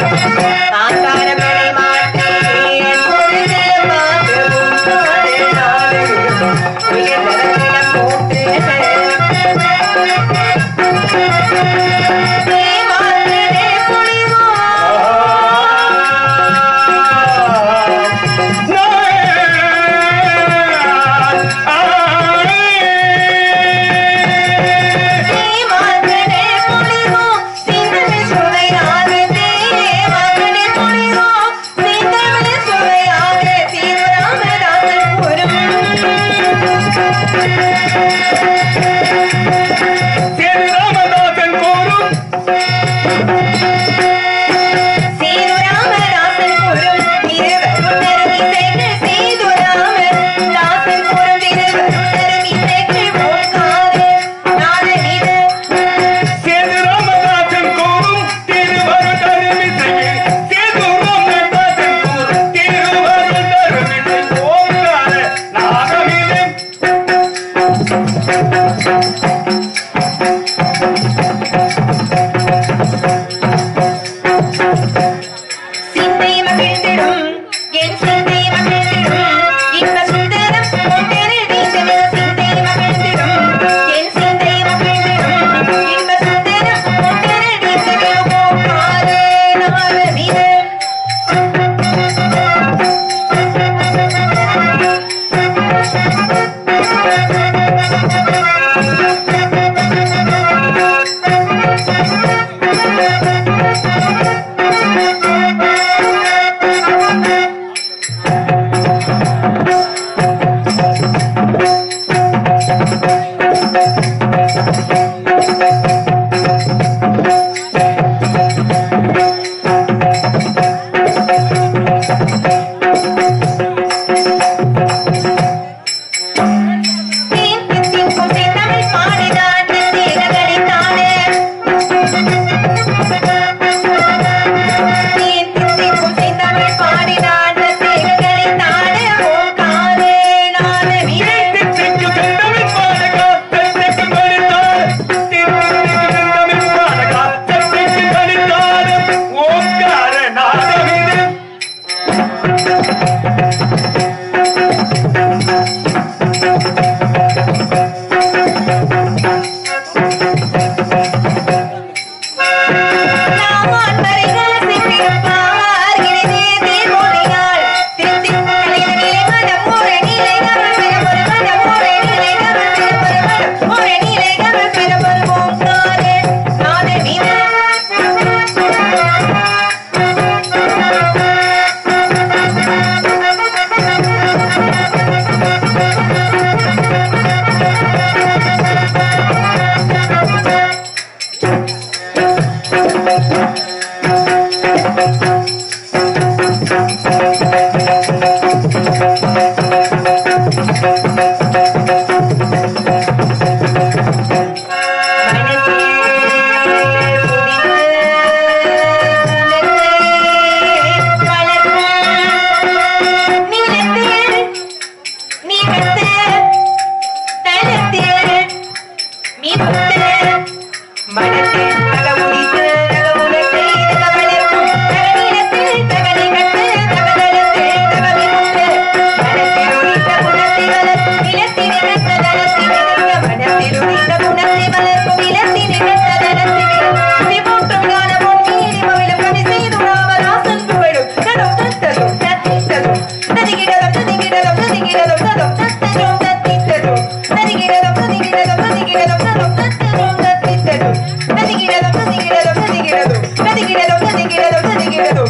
Thank you. நதிகிறதோ நதிகிறதோ நதிகிறதோ நதிகிறதோ நதிகிறதோ நதிகிறதோ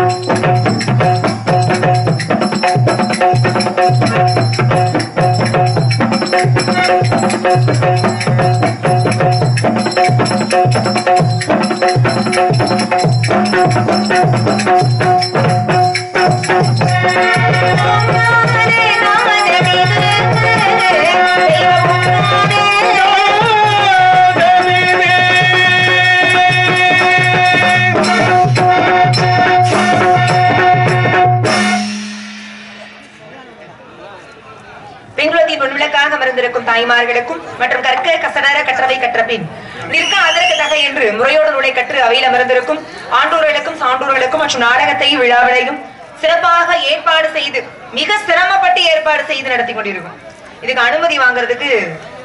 Música பிறந்திருக்கும் தாய்மார்களுக்கும் மற்றும் கற்க கசடர கற்றவை கற்றபின் நிற்க அதற்கு தக என்று முறையோடு நூலை கற்று அவையில் அமர்ந்திருக்கும் ஆண்டோர்களுக்கும் சான்றோர்களுக்கும் மற்றும் நாடகத்தையும் விழாவிலையும் சிறப்பாக ஏற்பாடு செய்து மிக சிரமப்பட்டு ஏற்பாடு செய்து நடத்தி கொண்டிருக்கும். இதுக்கு அனுமதி வாங்குறதுக்கு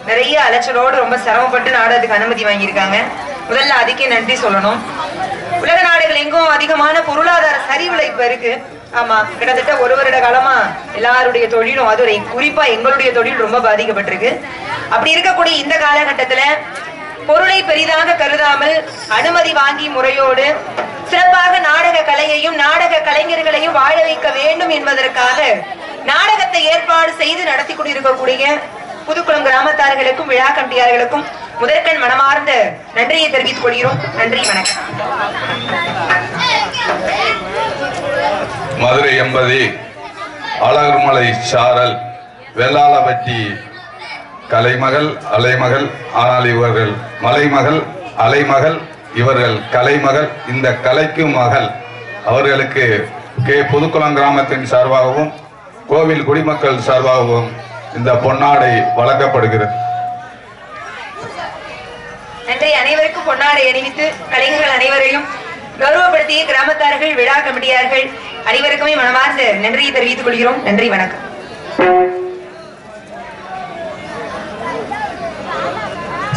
நிறைய அலைச்சலோடு ரொம்ப சிரமப்பட்டு நாடகத்துக்கு அனுமதி வாங்கியிருக்காங்க. முதல்ல அதுக்கே நன்றி சொல்லணும். உலக நாடுகள் எங்கும் அதிகமான பொருளாதார சரிவுல இப்ப இருக்கு. ஆமா கிட்டத்தட்ட ஒரு வருட காலமா எல்லாருடைய தொழிலும் அது குறிப்பா எங்களுடைய தொழில் ரொம்ப பாதிக்கப்பட்டிருக்கு. அப்படி இருக்கக்கூடிய இந்த காலகட்டத்துல பொருளை பெரிதாக கருதாமல் அனுமதி வாங்கி முறையோடு சிறப்பாக நாடக கலையையும் நாடக கலைஞர்களையும் வாழ வைக்க வேண்டும் என்பதற்காக நாடகத்தை ஏற்பாடு செய்து நடத்தி கொண்டிருக்கக்கூடிய புதுக்குளம் கிராமத்தார்களுக்கும் விழா கம்பியார்களுக்கும் முதற்கண் மனமார்ந்த நன்றியை தெரிவித்துக் கொள்கிறோம். நன்றி வணக்கம். மதுரை எம்பதி அழகுமலை சாரல் வெள்ளாளப்பட்டி கலைமகள் அலைமகள் ஆனால் இவர்கள் மலைமகள் அலைமகள் இவர்கள் கலைமகள். இந்த கலைக்கு மகள் அவர்களுக்கு கே. புதுக்குளம் கிராமத்தின் சார்பாகவும் கோவில் குடிமக்கள் சார்பாகவும் இந்த பொன்னாடை வழங்கப்படுகிறது. நன்றி. அனைவருக்கும் பொன்னாடை அணிவித்து கலைஞர்கள் அனைவரையும் கௌரவப்படுத்திய கிராமத்தார்கள் விழா கமிட்டியார்கள் அனைவருக்குமே மனமார்ந்த நன்றியை தெரிவித்துக் கொள்கிறோம். நன்றி வணக்கம்.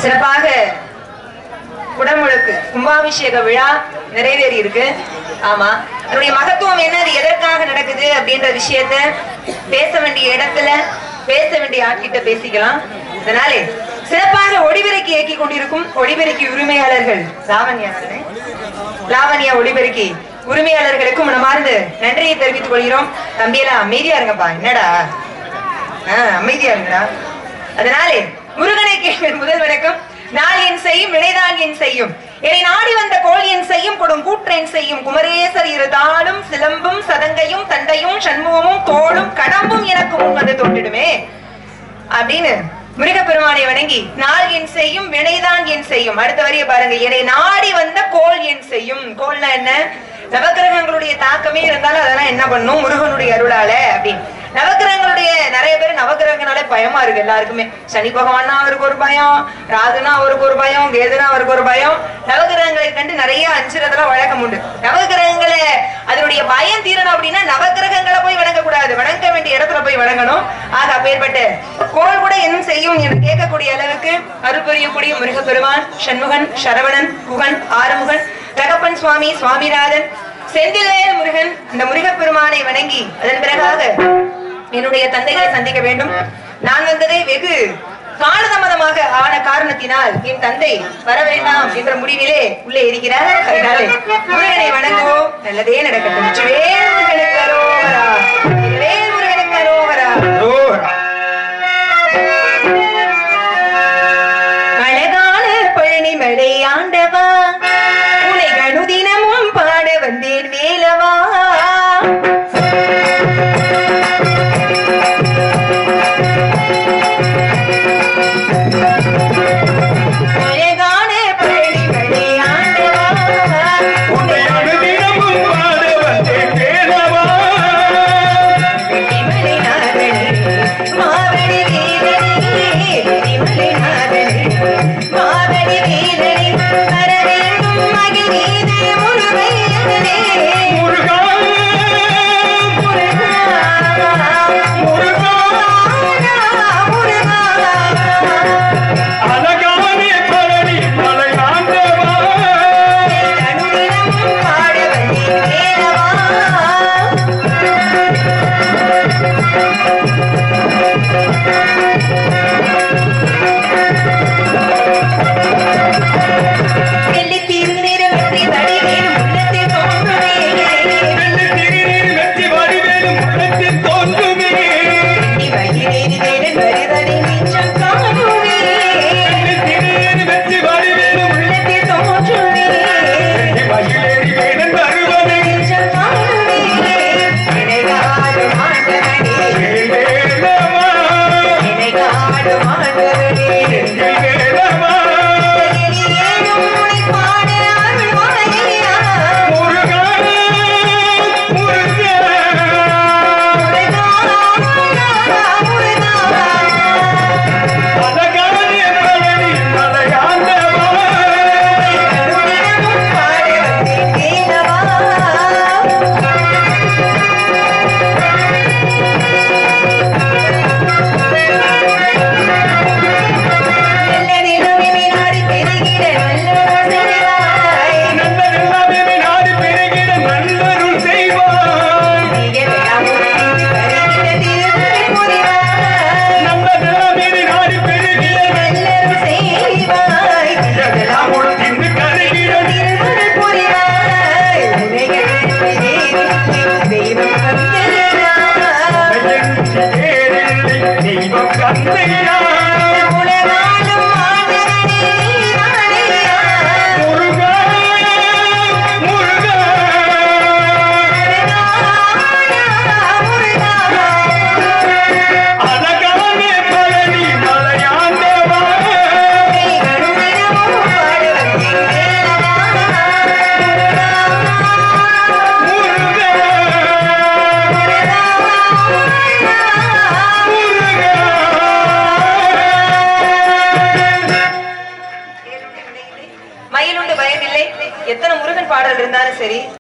சிறப்பாக குடமுழுக்கு கும்பாபிஷேக விழா நிறைவேறி இருக்கு ஆமா. அதனுடைய மகத்துவம் என்ன? அது எதற்காக நடக்குது அப்படின்ற விஷயத்த பேச வேண்டிய இடத்துல பேச வேண்டிய ஆட்கிட்ட பேசிக்கலாம். அதனாலே சிறப்பாக ஒளிபெருக்கி இயக்கி கொண்டிருக்கும் ஒளிபெருக்கி உரிமையாளர்கள் லாவண்யா லாவண்யா ஒளிபெருக்கி. உரிமையாளர்களுக்கும் மனமார்ந்து நன்றியை தெரிவித்துக் கொள்கிறோம். தம்பியெல்லாம் அமைதியா இருங்கப்பா. என்னடா? ஆஹ் அமைதியா இருங்கடா. அதனாலே முருகனை கேள்வி முதல் வணக்கம். நாள் என் செய்யும் வினைதான் என் செய்யும். என்னை நாடி வந்த கோள் என் செய்யும் கொடும் கூற்றேன் செய்யும். குமரேசர் இரு தாளும் சிலம்பும் சதங்கையும் தண்டையும் சண்முகமும் தோளும் கடம்பும் எனக்கு முன் வந்து தோன்றிடுமே அப்படின்னு முருகப்பெருமானை வணங்கி நாள் என் செய்யும் வினைதான் என் செய்யும். அடுத்த வரிய பாருங்க. என்னை நாடி வந்த கோள் என் செய்யும். கோள்னா என்ன? நவகிரகங்களுடைய தாக்கமே இருந்தாலும் அதெல்லாம் என்ன பண்ணும்? முருகனுடைய அருளால அப்படின்னு. நவக்கிரகங்களுடைய நிறைய பேர் நவக்கிரகங்களால பயமா இருக்கு எல்லாருக்குமே. சனி பகவான்னா அவருக்கு ஒரு பயம் ராகுனா அவருக்கு ஒரு பயம் கேதுனா அவருக்கு ஒரு பயம். நவகிரகங்களை கண்டு நிறைய அஞ்சுறதெல்லாம் வழக்கம் உண்டு. நவகிரகங்களை அதனுடைய பயம் தீரணும் அப்படின்னா நவகிரகங்களை போய் வணங்கக்கூடாது. வணங்க வேண்டிய இடத்துல போய் வணங்கணும். ஆக அப்பேற்பட்டு கோல் கூட என்ன செய்யும் என்று கேட்கக்கூடிய அளவுக்கு அருள் புரியக்கூடிய முருகப்பெருமான் சண்முகன் சரவணன் குகன் ஆறுமுகன் தகப்பன் சுவாமி சுவாமிநாதன் செந்தில்வேல் முருகன் இந்த முருகப்பெருமானை வணங்கி அதன் பிறகாக என்னுடைய தந்தைகளை சந்திக்க வேண்டும். நான் வந்ததை வெகு காலதாமதமாக ஆன காரணத்தினால் என் தந்தை வர வேண்டாம் என்ற முடிவிலே உள்ளே இருக்கிறார். முருகனை வணங்குவோம். நல்லதே நடக்கட்டும்.